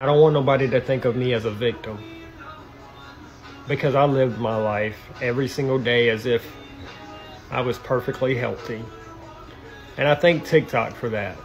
I don't want nobody to think of me as a victim because I lived my life every single day as if I was perfectly healthy. And I thank TikTok for that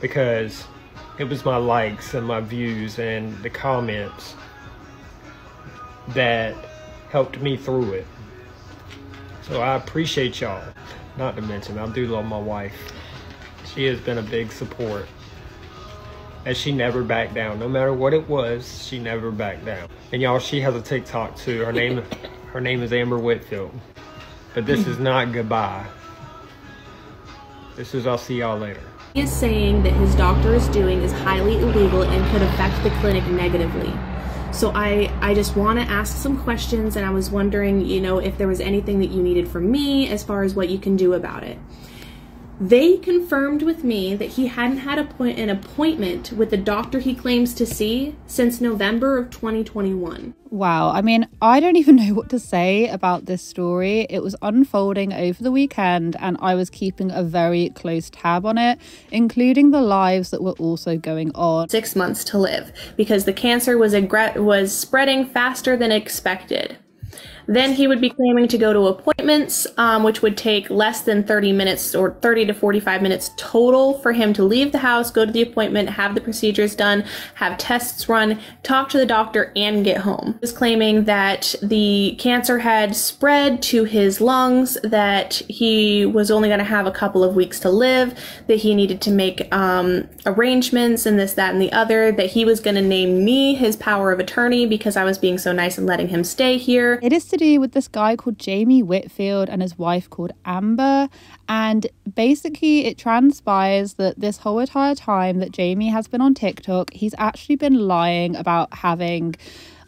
because it was my likes and my views and the comments that helped me through it. So I appreciate y'all. Not to mention, I do love my wife. She has been a big support. And she never backed down. No matter what it was, she never backed down. And y'all, she has a TikTok too. Her name her name is Amber Whitfield. But this is not goodbye. This is I'll see y'all later. He is saying that his doctor is doing is highly illegal and could affect the clinic negatively. So I, I just want to ask some questions and I was wondering, you know, if there was anything that you needed from me as far as what you can do about it. They confirmed with me that he hadn't had a point, an appointment with the doctor he claims to see since November of 2021. Wow. I mean, I don't even know what to say about this story. It was unfolding over the weekend, and I was keeping a very close tab on it, including the lives that were also going on. Six months to live because the cancer was, was spreading faster than expected. Then he would be claiming to go to appointments, um, which would take less than 30 minutes or 30 to 45 minutes total for him to leave the house, go to the appointment, have the procedures done, have tests run, talk to the doctor, and get home. He was claiming that the cancer had spread to his lungs, that he was only going to have a couple of weeks to live, that he needed to make um, arrangements and this, that, and the other, that he was going to name me his power of attorney because I was being so nice and letting him stay here. It is to do with this guy called Jamie Whitfield and his wife called Amber. And basically, it transpires that this whole entire time that Jamie has been on TikTok, he's actually been lying about having.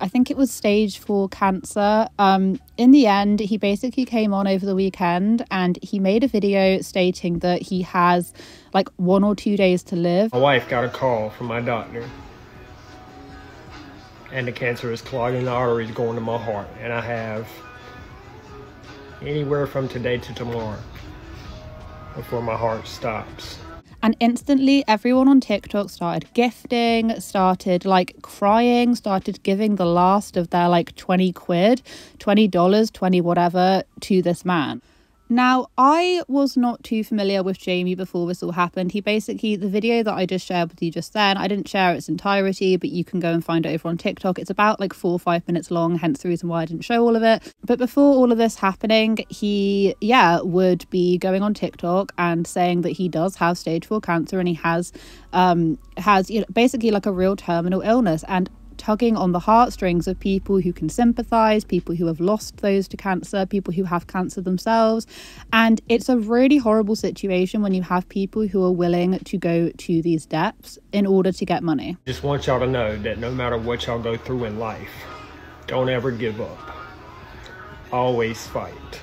I think it was stage four cancer. Um, in the end, he basically came on over the weekend and he made a video stating that he has like one or two days to live. My wife got a call from my doctor and the cancer is clogging the arteries going to my heart. And I have anywhere from today to tomorrow before my heart stops. And instantly, everyone on TikTok started gifting, started like crying, started giving the last of their like 20 quid, $20, 20 whatever to this man. Now, I was not too familiar with Jamie before this all happened. He basically, the video that I just shared with you just then, I didn't share its entirety, but you can go and find it over on TikTok. It's about like four or five minutes long, hence the reason why I didn't show all of it. But before all of this happening, he, yeah, would be going on TikTok and saying that he does have stage four cancer and he has, um, has, you know, basically like a real terminal illness. And tugging on the heartstrings of people who can sympathize, people who have lost those to cancer, people who have cancer themselves. And it's a really horrible situation when you have people who are willing to go to these depths in order to get money. Just want y'all to know that no matter what y'all go through in life, don't ever give up. Always fight.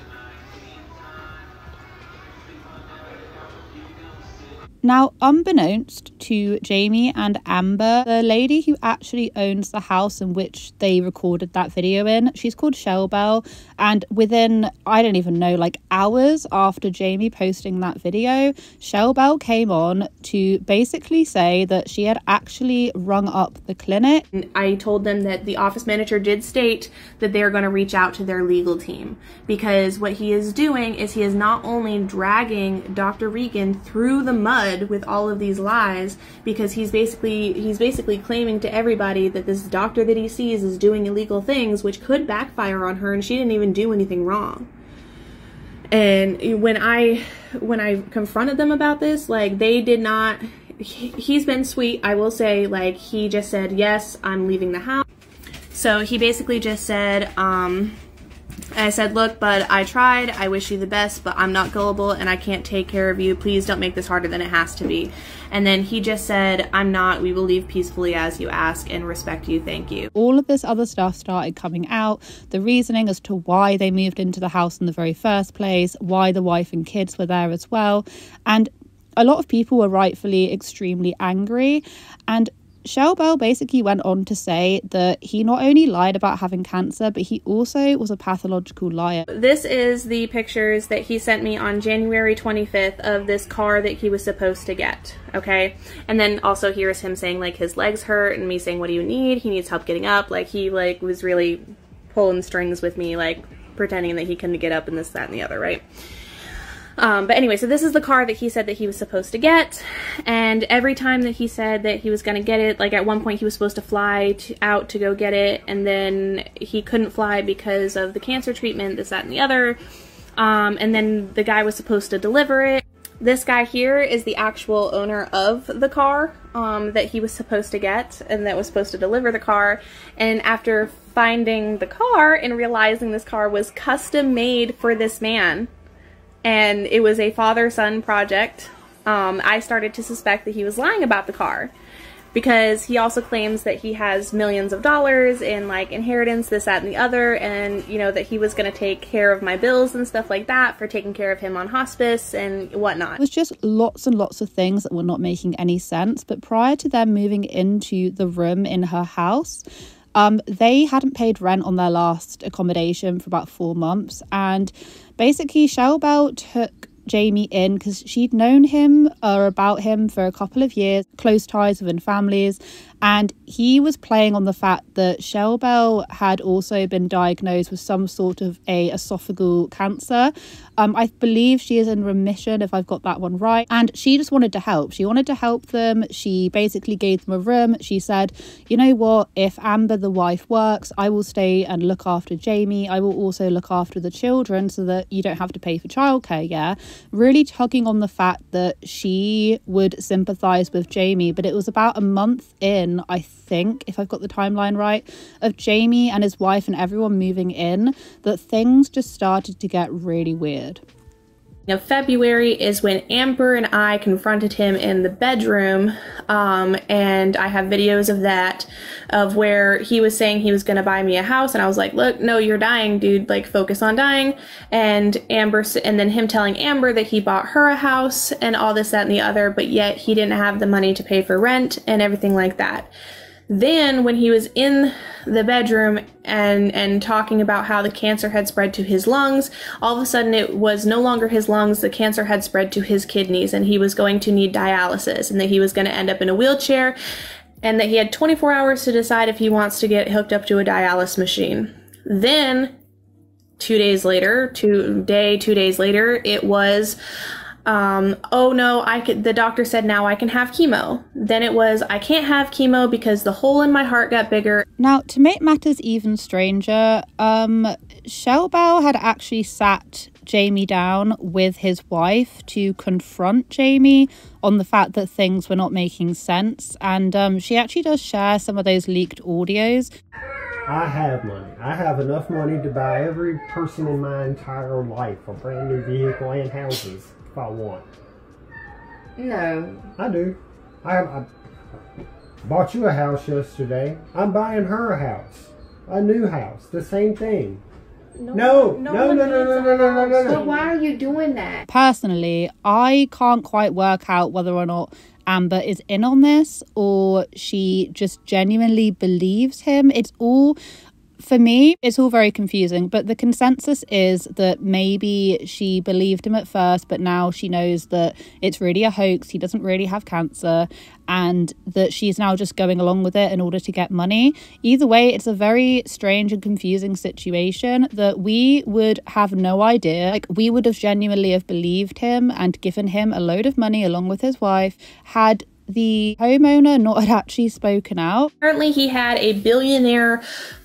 Now, unbeknownst to Jamie and Amber, the lady who actually owns the house in which they recorded that video in, she's called Shell Bell. And within, I don't even know, like hours after Jamie posting that video, Shell Bell came on to basically say that she had actually rung up the clinic. I told them that the office manager did state that they're going to reach out to their legal team because what he is doing is he is not only dragging Dr. Regan through the mud with all of these lies because he's basically he's basically claiming to everybody that this doctor that he sees is doing illegal things which could backfire on her and she didn't even do anything wrong. And when I when I confronted them about this, like they did not he's been sweet. I will say like he just said, "Yes, I'm leaving the house." So he basically just said um I said, look, bud, I tried. I wish you the best, but I'm not gullible and I can't take care of you. Please don't make this harder than it has to be. And then he just said, I'm not. We will leave peacefully as you ask and respect you. Thank you. All of this other stuff started coming out. The reasoning as to why they moved into the house in the very first place, why the wife and kids were there as well. And a lot of people were rightfully extremely angry. And Shell Bell basically went on to say that he not only lied about having cancer, but he also was a pathological liar. This is the pictures that he sent me on January 25th of this car that he was supposed to get, okay? And then also here's him saying like his legs hurt and me saying what do you need? He needs help getting up. Like he like was really pulling strings with me like pretending that he couldn't get up and this that and the other, right? Um, but anyway, so this is the car that he said that he was supposed to get, and every time that he said that he was going to get it, like at one point he was supposed to fly to, out to go get it, and then he couldn't fly because of the cancer treatment, this, that, and the other. Um, and then the guy was supposed to deliver it. This guy here is the actual owner of the car um, that he was supposed to get and that was supposed to deliver the car. And after finding the car and realizing this car was custom made for this man, and it was a father son project, um, I started to suspect that he was lying about the car because he also claims that he has millions of dollars in like inheritance, this, that, and the other, and you know that he was going to take care of my bills and stuff like that for taking care of him on hospice and whatnot. It was just lots and lots of things that were not making any sense. But prior to them moving into the room in her house, um, they hadn't paid rent on their last accommodation for about four months, and Basically, Shell Bell took Jamie in because she'd known him or about him for a couple of years, close ties within families, and he was playing on the fact that Shell Bell had also been diagnosed with some sort of a esophageal cancer. Um, I believe she is in remission, if I've got that one right. And she just wanted to help. She wanted to help them. She basically gave them a room. She said, you know what, if Amber, the wife, works, I will stay and look after Jamie. I will also look after the children so that you don't have to pay for childcare. Yeah. Really tugging on the fact that she would sympathize with Jamie. But it was about a month in I think, if I've got the timeline right, of Jamie and his wife and everyone moving in, that things just started to get really weird. Now, February is when Amber and I confronted him in the bedroom, um, and I have videos of that, of where he was saying he was going to buy me a house, and I was like, "Look, no, you're dying, dude. Like, focus on dying." And Amber, and then him telling Amber that he bought her a house and all this, that, and the other, but yet he didn't have the money to pay for rent and everything like that. Then, when he was in the bedroom and and talking about how the cancer had spread to his lungs, all of a sudden it was no longer his lungs. The cancer had spread to his kidneys, and he was going to need dialysis, and that he was going to end up in a wheelchair, and that he had 24 hours to decide if he wants to get hooked up to a dialysis machine. Then, two days later, two day, two days later, it was um, oh no, I could, the doctor said now I can have chemo. Then it was, I can't have chemo because the hole in my heart got bigger. Now, to make matters even stranger, um, Shell had actually sat Jamie down with his wife to confront Jamie on the fact that things were not making sense. And um, she actually does share some of those leaked audios. I have money. I have enough money to buy every person in my entire life a brand new vehicle and houses if I want. No. I do. I, I bought you a house yesterday. I'm buying her a house. A new house. The same thing. No, no, no, no, no, no, no, no, no, no, So why are you doing that? Personally, I can't quite work out whether or not Amber is in on this or she just genuinely believes him. It's all for me, it's all very confusing, but the consensus is that maybe she believed him at first, but now she knows that it's really a hoax. He doesn't really have cancer, and that she's now just going along with it in order to get money. Either way, it's a very strange and confusing situation that we would have no idea. Like, we would have genuinely have believed him and given him a load of money along with his wife had the homeowner not had actually spoken out. Apparently, he had a billionaire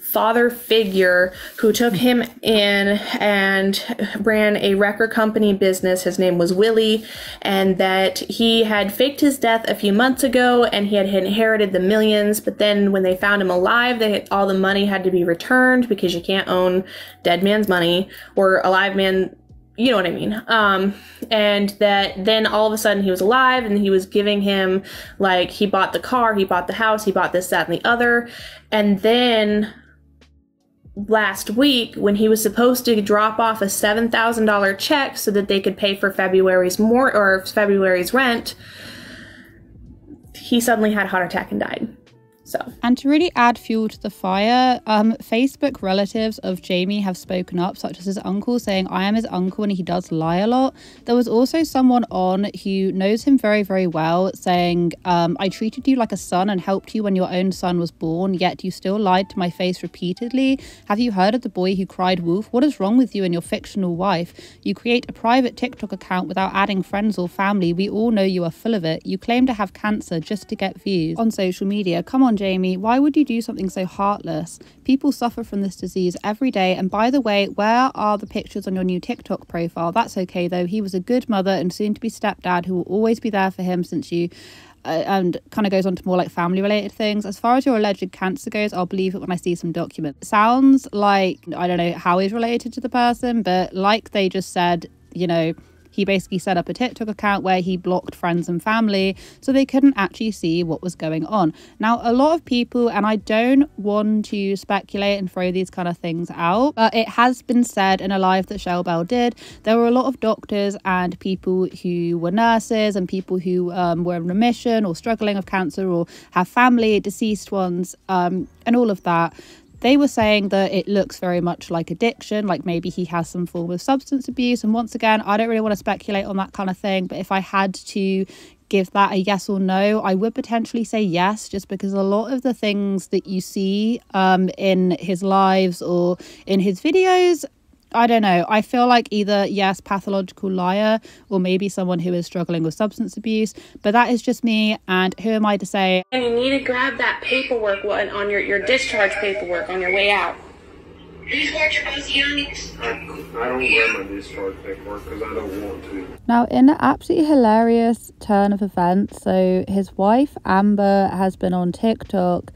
father figure who took him in and ran a record company business. His name was Willie, and that he had faked his death a few months ago and he had inherited the millions. But then when they found him alive, they all the money had to be returned because you can't own dead man's money or alive man you know what I mean. Um, and that then all of a sudden he was alive and he was giving him like he bought the car, he bought the house, he bought this, that, and the other. And then last week when he was supposed to drop off a $7,000 check so that they could pay for February's more or February's rent, he suddenly had a heart attack and died. And to really add fuel to the fire, um, Facebook relatives of Jamie have spoken up, such as his uncle saying, I am his uncle and he does lie a lot. There was also someone on who knows him very, very well saying, um, I treated you like a son and helped you when your own son was born, yet you still lied to my face repeatedly. Have you heard of the boy who cried wolf? What is wrong with you and your fictional wife? You create a private TikTok account without adding friends or family. We all know you are full of it. You claim to have cancer just to get views on social media. Come on, Jamie. Why would you do something so heartless? People suffer from this disease every day. And by the way, where are the pictures on your new TikTok profile? That's okay though. He was a good mother and soon to be stepdad who will always be there for him since you uh, and kind of goes on to more like family related things. As far as your alleged cancer goes, I'll believe it when I see some documents. Sounds like I don't know how he's related to the person, but like they just said, you know, he basically set up a TikTok account where he blocked friends and family so they couldn't actually see what was going on. Now, a lot of people, and I don't want to speculate and throw these kind of things out, but it has been said in a live that Shell Bell did, there were a lot of doctors and people who were nurses and people who um, were in remission or struggling with cancer or have family, deceased ones, um, and all of that they were saying that it looks very much like addiction, like maybe he has some form of substance abuse. And once again, I don't really want to speculate on that kind of thing, but if I had to give that a yes or no, I would potentially say yes, just because a lot of the things that you see um, in his lives or in his videos I don't know. I feel like either, yes, pathological liar, or maybe someone who is struggling with substance abuse. But that is just me. And who am I to say? And you need to grab that paperwork on on your, your discharge paperwork on your way out. Who's got your oceanics? I, I don't wear my discharge paperwork because I don't want to. Now, in an absolutely hilarious turn of events, so his wife Amber has been on TikTok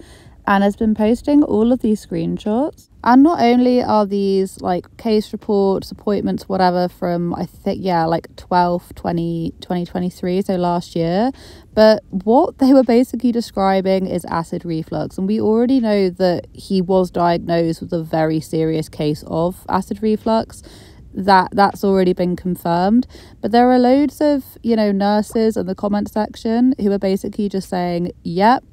and has been posting all of these screenshots. And not only are these like case reports, appointments, whatever from I think yeah, like 12 20 2023, so last year, but what they were basically describing is acid reflux. And we already know that he was diagnosed with a very serious case of acid reflux that that's already been confirmed but there are loads of you know nurses in the comment section who are basically just saying yep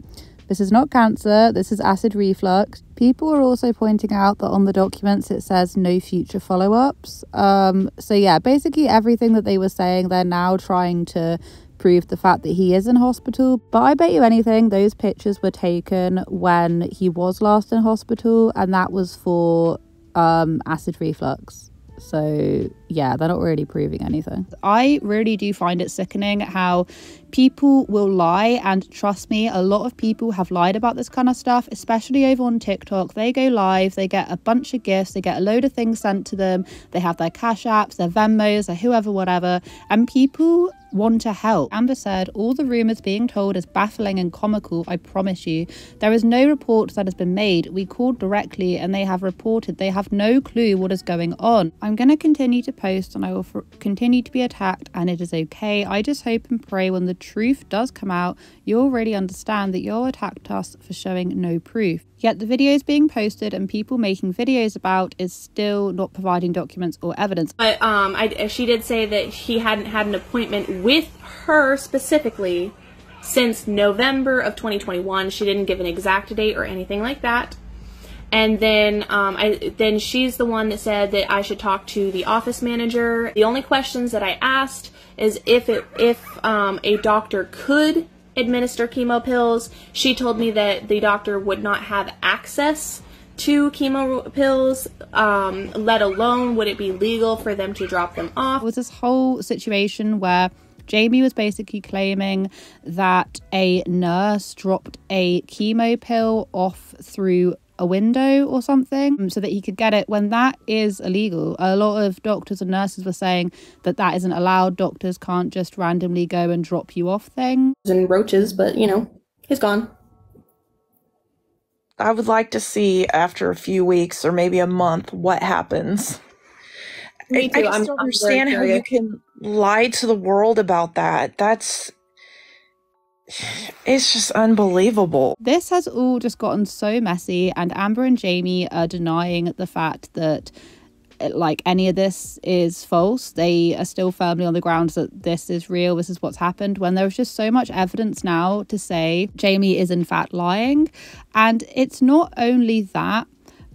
this is not cancer, this is acid reflux. People are also pointing out that on the documents it says no future follow ups. Um, so, yeah, basically everything that they were saying, they're now trying to prove the fact that he is in hospital. But I bet you anything, those pictures were taken when he was last in hospital, and that was for um, acid reflux. So, yeah, they're not really proving anything. I really do find it sickening how people will lie. And trust me, a lot of people have lied about this kind of stuff, especially over on TikTok. They go live, they get a bunch of gifts, they get a load of things sent to them, they have their Cash Apps, their Venmos, their whoever, whatever. And people want to help. Amber said, All the rumours being told is baffling and comical, I promise you. There is no report that has been made. We called directly and they have reported they have no clue what is going on. I'm going to continue to post and I will continue to be attacked, and it is okay. I just hope and pray when the truth does come out, you'll really understand that you attacked us for showing no proof. Yet the videos being posted and people making videos about is still not providing documents or evidence. But um, I, she did say that he hadn't had an appointment with her specifically since November of 2021. She didn't give an exact date or anything like that. And then, um, I then she's the one that said that I should talk to the office manager. The only questions that I asked is if it if um, a doctor could administer chemo pills. She told me that the doctor would not have access to chemo pills, um, let alone would it be legal for them to drop them off. It was this whole situation where Jamie was basically claiming that a nurse dropped a chemo pill off through a window or something um, so that he could get it when that is illegal. A lot of doctors and nurses were saying that that isn't allowed. Doctors can't just randomly go and drop you off things. And roaches, but you know, he's gone. I would like to see after a few weeks or maybe a month what happens. Me too. I, I just I'm, don't I'm understand how you can lie to the world about that. That's it's just unbelievable. This has all just gotten so messy, and Amber and Jamie are denying the fact that like any of this is false. They are still firmly on the grounds that this is real, this is what's happened, when there's just so much evidence now to say Jamie is in fact lying. And it's not only that,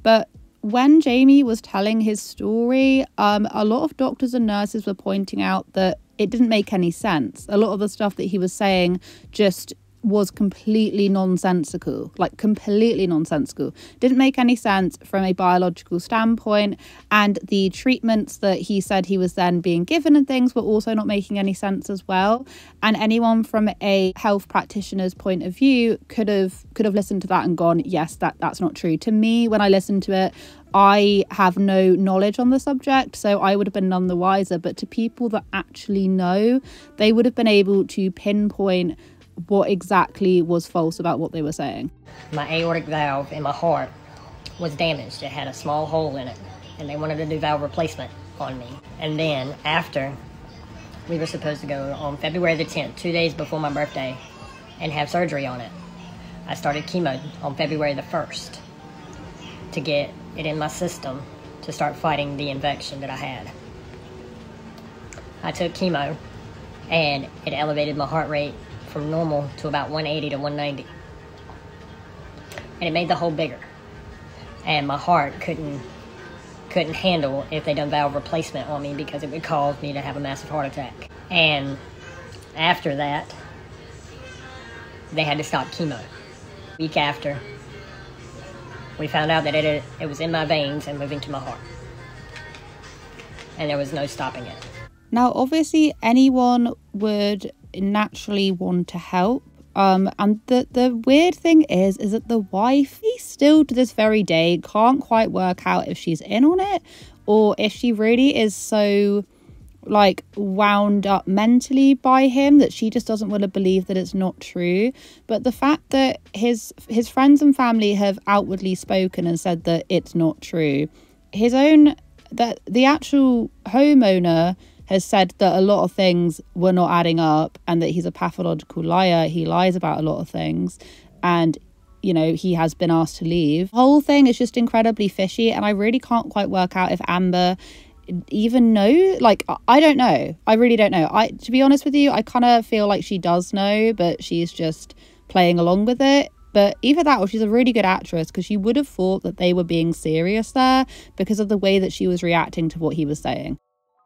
but when Jamie was telling his story, um, a lot of doctors and nurses were pointing out that it didn't make any sense. A lot of the stuff that he was saying just was completely nonsensical, like completely nonsensical. Didn't make any sense from a biological standpoint. And the treatments that he said he was then being given and things were also not making any sense as well. And anyone from a health practitioner's point of view could have could have listened to that and gone, yes, that that's not true. To me, when I listened to it, I have no knowledge on the subject, so I would have been none the wiser. But to people that actually know, they would have been able to pinpoint what exactly was false about what they were saying. My aortic valve in my heart was damaged. It had a small hole in it, and they wanted to do valve replacement on me. And then after we were supposed to go on February the 10th, two days before my birthday, and have surgery on it, I started chemo on February the 1st to get it in my system to start fighting the infection that I had. I took chemo and it elevated my heart rate from normal to about 180 to 190. And it made the hole bigger. And my heart couldn't couldn't handle if they done valve replacement on me because it would cause me to have a massive heart attack. And after that, they had to stop chemo. Week after, we found out that it, it was in my veins and moving to my heart. And there was no stopping it. Now, obviously, anyone would naturally want to help. Um, and the the weird thing is, is that the wife he still to this very day can't quite work out if she's in on it or if she really is so like wound up mentally by him that she just doesn't want to believe that it's not true but the fact that his his friends and family have outwardly spoken and said that it's not true his own that the actual homeowner has said that a lot of things were not adding up and that he's a pathological liar. He lies about a lot of things. And you know he has been asked to leave. The whole thing is just incredibly fishy. And i really can't quite work out if amber even know like i don't know. I really don't know. I to be honest with you i kind of feel like she does know but she's just playing along with it. But either that or she's a really good actress because you would have thought that they were being serious there because of the way that she was reacting to what he was saying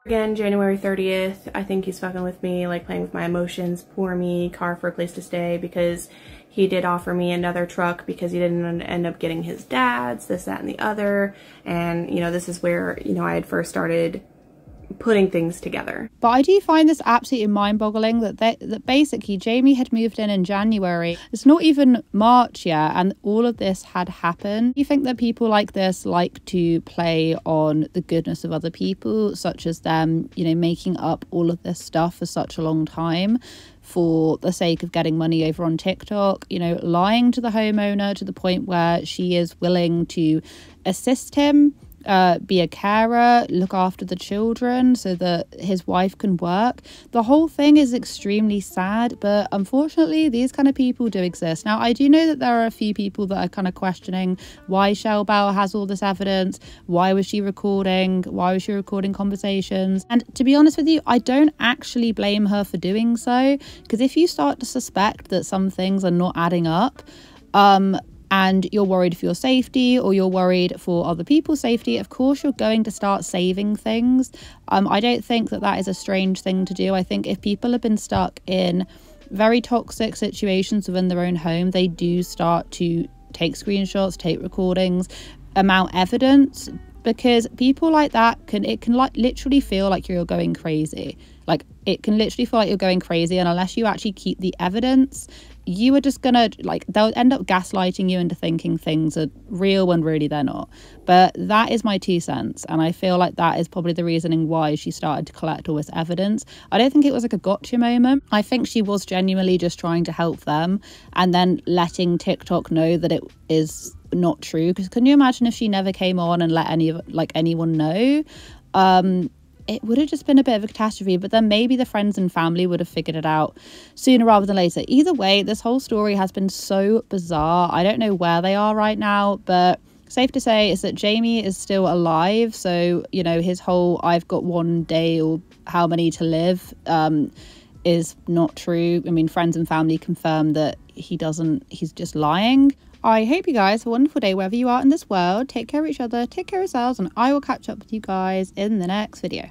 Again, January 30th, I think he's fucking with me, like playing with my emotions, poor me, car for a place to stay, because he did offer me another truck because he didn't end up getting his dad's, this, that, and the other. And, you know, this is where, you know, I had first started putting things together. But I do find this absolutely mind-boggling that that basically Jamie had moved in in January. It's not even March yet, and all of this had happened. You think that people like this like to play on the goodness of other people, such as them, you know, making up all of this stuff for such a long time for the sake of getting money over on TikTok, you know, lying to the homeowner to the point where she is willing to assist him uh, be a carer, look after the children so that his wife can work. The whole thing is extremely sad, but unfortunately, these kind of people do exist. Now, I do know that there are a few people that are kind of questioning why Shell Bell has all this evidence. Why was she recording? Why was she recording conversations? And to be honest with you, I don't actually blame her for doing so because if you start to suspect that some things are not adding up, um, and you're worried for your safety or you're worried for other people's safety, of course you're going to start saving things. Um, I don't think that that is a strange thing to do. I think if people have been stuck in very toxic situations within their own home, they do start to take screenshots, take recordings, amount evidence because people like that can it can like literally feel like you're going crazy. Like it can literally feel like you're going crazy and unless you actually keep the evidence you are just gonna like they'll end up gaslighting you into thinking things are real when really they're not. But that is my two cents and i feel like that is probably the reasoning why she started to collect all this evidence. I don't think it was like a gotcha moment. I think she was genuinely just trying to help them and then letting tiktok know that it is not true because can you imagine if she never came on and let any of like anyone know? Um it would have just been a bit of a catastrophe, but then maybe the friends and family would have figured it out sooner rather than later. Either way, this whole story has been so bizarre. I don't know where they are right now, but safe to say is that Jamie is still alive. So, you know, his whole I've got one day or how many to live um, is not true. I mean, friends and family confirm that he doesn't, he's just lying. I hope you guys have a wonderful day wherever you are in this world. Take care of each other, take care of yourselves, and I will catch up with you guys in the next video.